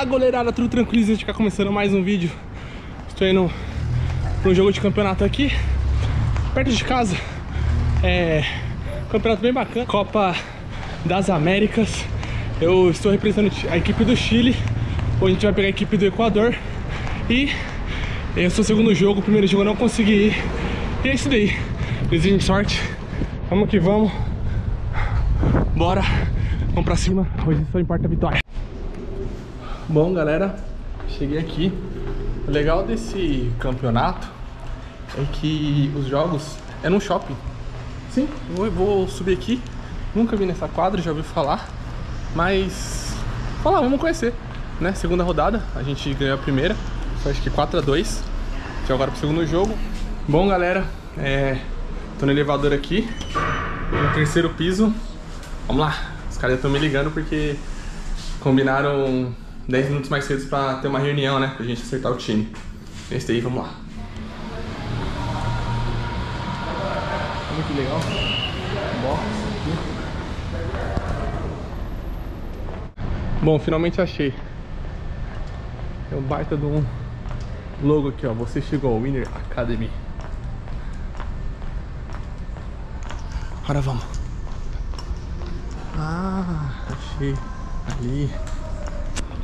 Fala goleirada, tudo tranquilo? A gente ficar começando mais um vídeo. Estou indo para um jogo de campeonato aqui Perto de casa. É... Campeonato bem bacana. Copa das Américas. Eu estou representando a equipe do Chile. Hoje a gente vai pegar a equipe do Equador. E esse é o segundo jogo, o primeiro jogo eu não consegui ir. E é isso daí. Desejo de sorte. Vamos que vamos. Bora. Vamos pra cima. Hoje só importa a vitória Bom, galera, cheguei aqui. O legal desse campeonato é que os jogos é num shopping. Sim, eu vou subir aqui. Nunca vi nessa quadra, já ouvi falar. Mas, falar, vamos conhecer. Né? Segunda rodada, a gente ganhou a primeira. Foi acho que 4x2. Então agora pro segundo jogo. Bom, galera, é... tô no elevador aqui. No terceiro piso. Vamos lá. Os caras estão me ligando porque combinaram 10 minutos mais cedo pra ter uma reunião, né? Pra gente acertar o time. Esse daí, vamos lá. Olha que legal. Box aqui. Bom, finalmente achei. É um baita de um logo aqui, ó. Você chegou ao Winner Academy. Agora vamos. Ah, achei. Ali.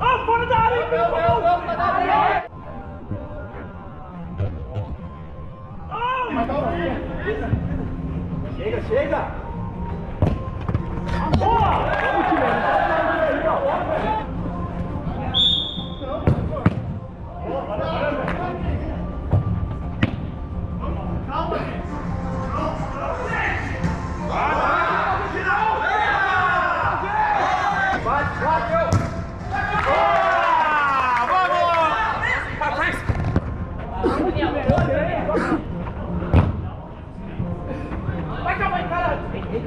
Ah, fora da área! Meu, meu, meu, fora da área! Chega, chega! Vai, calma aí, caralho! Subiu!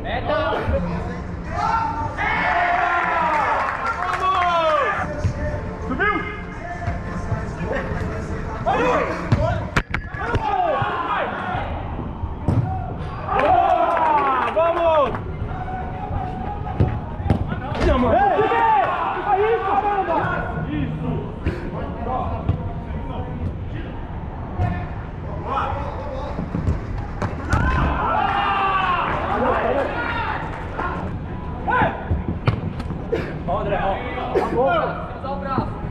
Ó.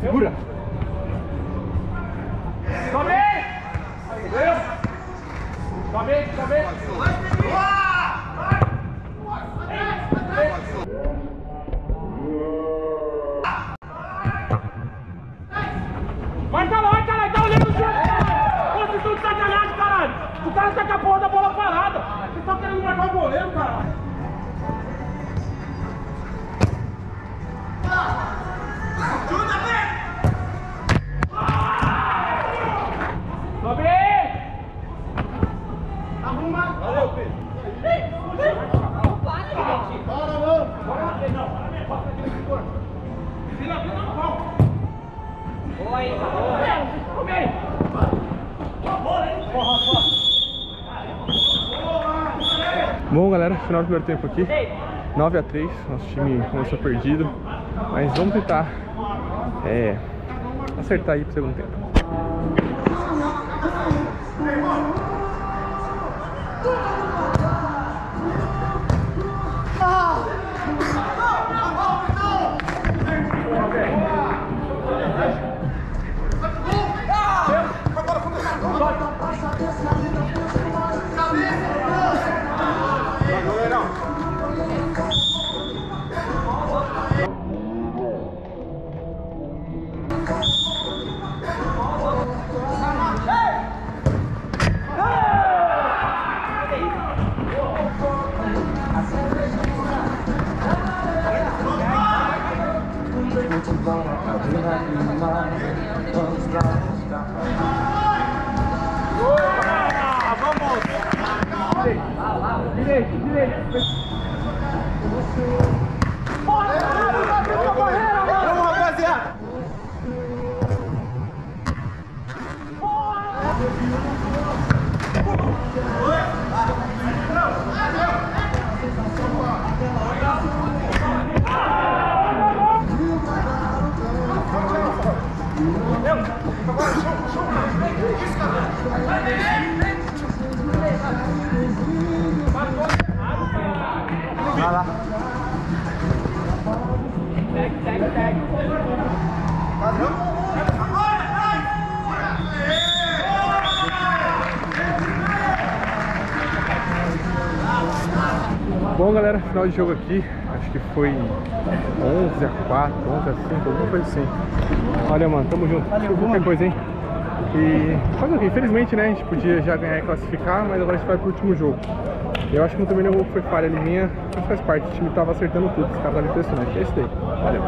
Segura! Sobe! Sobe, sobe! Vai pra lá, caralho! Tá olhando o jogo, caralho! Pô, vocês estão de sacanagem, caralho! O cara tá com a porra da bola parada! Vocês estão querendo marcar o goleiro, caralho! Bom, galera, final do primeiro tempo aqui. 9 a 3 nosso time começou perdido. Mas vamos tentar é, acertar aí pro segundo tempo. ¡Vamos! Bom, galera, final de jogo aqui. Acho que foi 11 a 4, 11 a 5, alguma coisa assim. Olha, mano, tamo junto. Valeu, qualquer coisa, hein? E o quê? Infelizmente, né? A gente podia já ganhar e classificar, mas agora a gente vai pro último jogo. Eu acho que no primeiro jogo foi falha minha, mas faz parte. O time tava acertando tudo, os caras estavam impressionantes. É isso. Valeu.